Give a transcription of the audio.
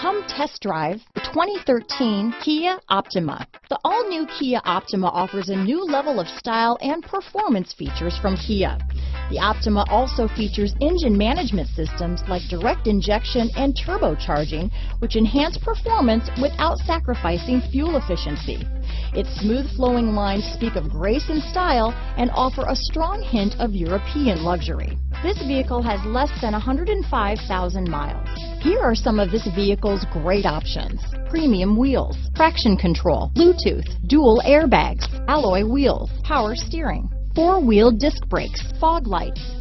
Come test drive the 2013 Kia Optima. The all-new Kia Optima offers a new level of style and performance features from Kia. The Optima also features engine management systems like direct injection and turbocharging, which enhance performance without sacrificing fuel efficiency. Its smooth flowing lines speak of grace and style and offer a strong hint of European luxury. This vehicle has less than 105,000 miles. Here are some of this vehicle's great options. Premium wheels, traction control, Bluetooth, dual airbags, alloy wheels, power steering, four-wheel disc brakes, fog lights,